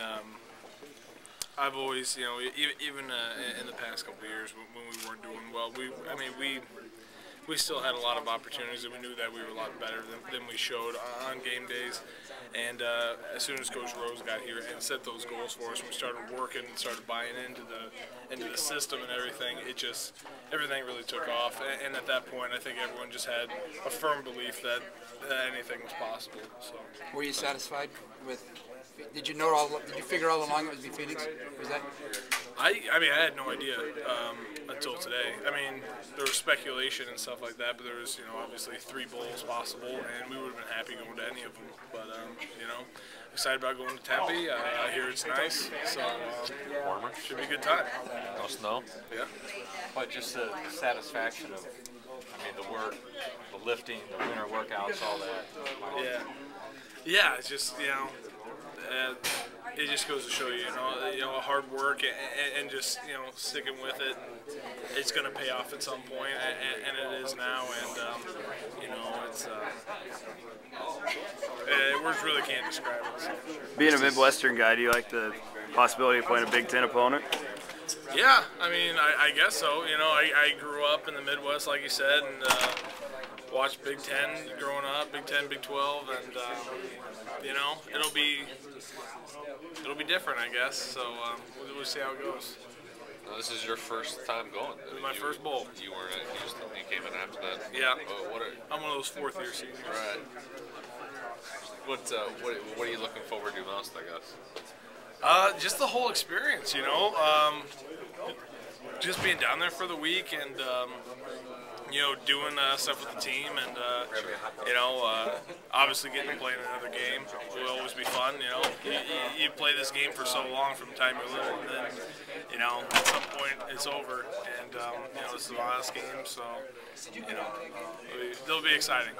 um, I've always, you know, even, even uh, in the past couple years when, when we weren't doing well, we, I mean, we we still had a lot of opportunities, and we knew that we were a lot better than, than we showed on game days. And uh, as soon as Coach Rhoads got here and set those goals for us, we started working and started buying into the into the system and everything. It just everything really took off. And, and at that point, I think everyone just had a firm belief that, that anything was possible. So. Were you satisfied with? Did you know all? Did you figure all along it was be Phoenix? Was that? I, I mean, I had no idea um, until today. I mean, there was speculation and stuff like that, but there was, you know, obviously three bowls possible, and we would have been happy going to any of them. But, um, you know, excited about going to Tempe. Uh, I hear it's nice, so um, Warmer. should be a good time. No snow. Yeah. But just the satisfaction of, I mean, the work, the lifting, the winter workouts, all that. Yeah. Yeah, it's just, you know, uh, it just goes to show you, you know, you know, hard work and, and just, you know, sticking with it. It's going to pay off at some point, and, and it is now. And um, you know, it's uh, uh, words really can't describe it. So. Being a Midwestern guy, do you like the possibility of playing a Big Ten opponent? Yeah, I mean, I, I guess so. You know, I, I, grew up in the Midwest, like you said, and uh, watched Big Ten growing up, Big Ten, Big Twelve, and um, you know, it'll be be different, I guess. So um, we'll, we'll, see how it goes. Now, this is your first time going. My you, first bowl. You weren't at Houston. You came in after that. Yeah. Uh, what are, I'm one of those fourth year seniors. Right. What, uh, what what are you looking forward to most? I guess. Uh, just the whole experience, you know. Um, just being down there for the week and um, you know, doing uh, stuff with the team, and uh, you know, uh, obviously getting to play in another game will always be fun. You know, you, you, play this game for so long from the time you're little, and then you know, at some point it's over, and um, you know, this is the last game, so you know, it'll be, it'll be exciting.